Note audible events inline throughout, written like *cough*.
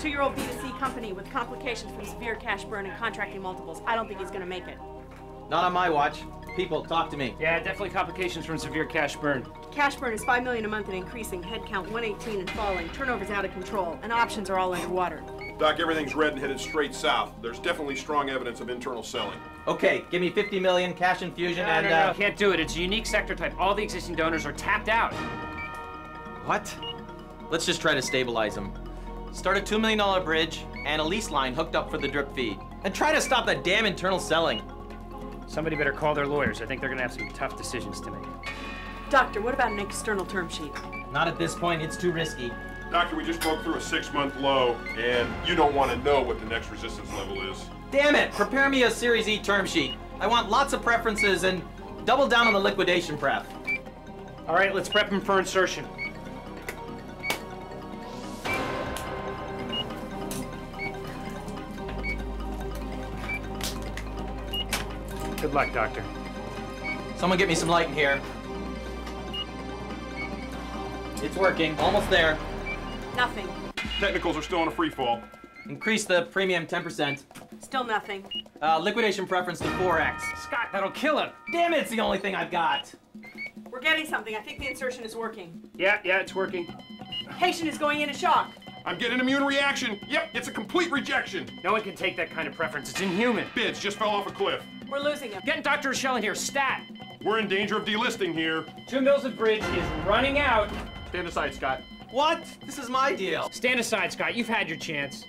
got? Two-year-old B2C company with complications from severe cash burn and contracting multiples. I don't think he's gonna make it. Not on my watch. People, talk to me. Yeah, definitely complications from severe cash burn. Cash burn is 5 million a month and increasing, headcount 118 and falling, turnover's out of control, and options are all underwater. Doc, everything's red and headed straight south. There's definitely strong evidence of internal selling. Okay, give me 50 million cash infusion No, and no, no, uh, can't do it. It's a unique sector type. All the existing donors are tapped out. what? Let's just try to stabilize them. Start a $2 million bridge and a lease line hooked up for the drip feed. And try to stop that damn internal selling. Somebody better call their lawyers. I think they're gonna have some tough decisions to make. Doctor, what about an external term sheet? Not at this point, it's too risky. Doctor, we just broke through a six month low, and you don't want to know what the next resistance level is. Damn it! Prepare me a Series E term sheet. I want lots of preferences and double down on the liquidation prep. All right, let's prep him for insertion. Good luck, Doctor. Someone get me some light in here. It's working. Almost there. Nothing. Technicals are still on a free fall. Increase the premium 10%. Still nothing. Uh, liquidation preference to 4x. Scott, that'll kill him. Damn it, it's the only thing I've got. We're getting something. I think the insertion is working. Yeah, yeah, it's working. Patient is going into shock. I'm getting an immune reaction. Yep, it's a complete rejection. No one can take that kind of preference. It's inhuman. Bids just fell off a cliff. We're losing him. Getting Dr. Rieschel in here, stat. We're in danger of delisting here. Two mils of bridge is running out. Stand aside, Scott. What? This is my deal. Stand aside, Scott. You've had your chance.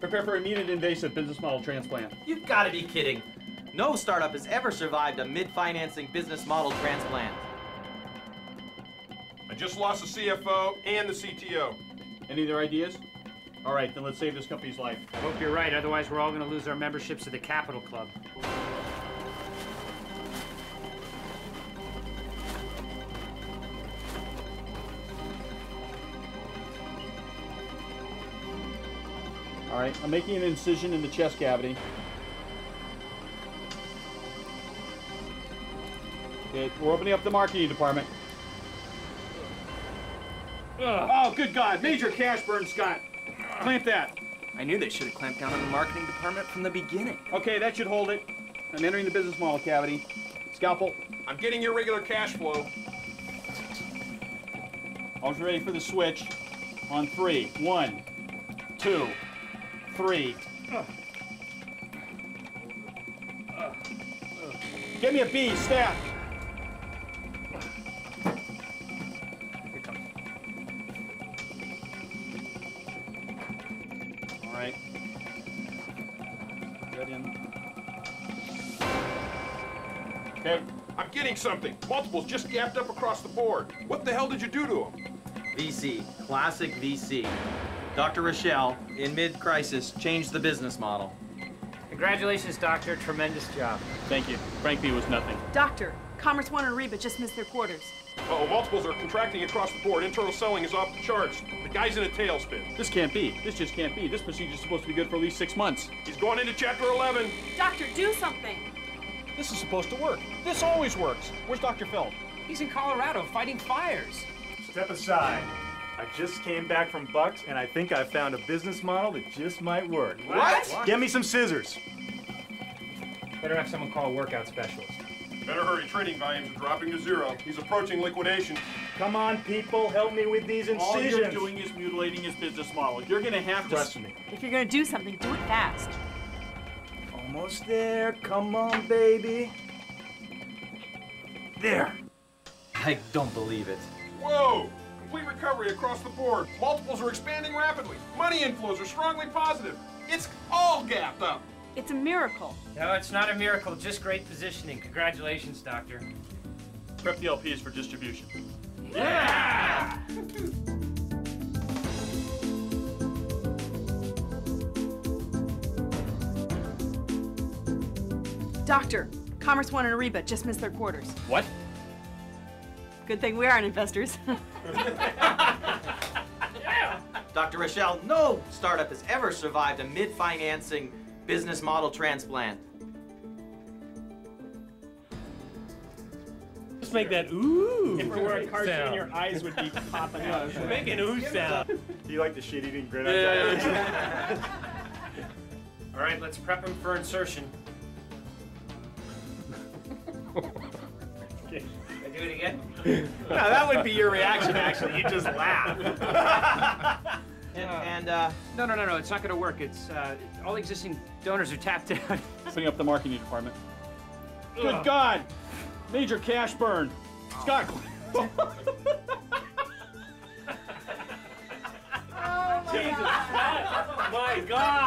Prepare for immediate invasive business model transplant. You've got to be kidding. No startup has ever survived a mid-financing business model transplant. I just lost the CFO and the CTO. Any other ideas? All right, then let's save this company's life. I hope you're right, otherwise we're all gonna lose our memberships to the Capital Club. All right, I'm making an incision in the chest cavity. Okay, we're opening up the marketing department. Oh, good God! Major cash burn, Scott. Clamp that. I knew they should have clamped down on the marketing department from the beginning. Okay, that should hold it. I'm entering the business model cavity. Scalpel. I'm getting your regular cash flow. I was ready for the switch. On three. One, two, three. Get me a B, staff. Okay. I'm getting something. Multiples just gapped up across the board. What the hell did you do to them? VC, classic VC. Dr. Rieschel, in mid-crisis, changed the business model. Congratulations, Doctor. Tremendous job. Thank you. Frank B was nothing. Doctor, Commerce One and Ariba just missed their quarters. Uh-oh, multiples are contracting across the board. Internal selling is off the charts. The guy's in a tailspin. This can't be. This just can't be. This procedure's supposed to be good for at least six months. He's going into chapter 11. Doctor, do something. This is supposed to work. This always works. Where's Dr. Feld? He's in Colorado fighting fires. Step aside. I just came back from Bucks, and I think I found a business model that just might work. What? Get me some scissors. Better have someone call a workout specialist. Better hurry, trading volumes are dropping to zero. He's approaching liquidation. Come on, people, help me with these incisions. All incisions. you're doing is mutilating his business model. You're gonna have to. Trust me. If you're gonna do something, do it fast. Almost there. Come on, baby. There. I don't believe it. Whoa! Complete recovery across the board. Multiples are expanding rapidly. Money inflows are strongly positive. It's all gapped up. It's a miracle. No, it's not a miracle, just great positioning. Congratulations, Doctor. Prep the LPs for distribution. *laughs* Doctor, Commerce One and Ariba just missed their quarters. What? Good thing we aren't investors. *laughs* yeah. Dr. Rieschel, no startup has ever survived a mid-financing business model transplant. Just make that ooh. If it were a cartoon, sound. your eyes would be popping out. Make an ooh sound. Do you like the shit eating grin Yeah. *laughs* *laughs* All right, let's prep him for insertion. I do it again? *laughs* No, that would be your reaction, actually. You just laugh. *laughs* And, and uh, No, no, no, no. It's not going to work. It's uh, all existing donors are tapped out. *laughs* Putting up the marketing department. Good God! Major cash burn. Scott. Jesus. Oh my God.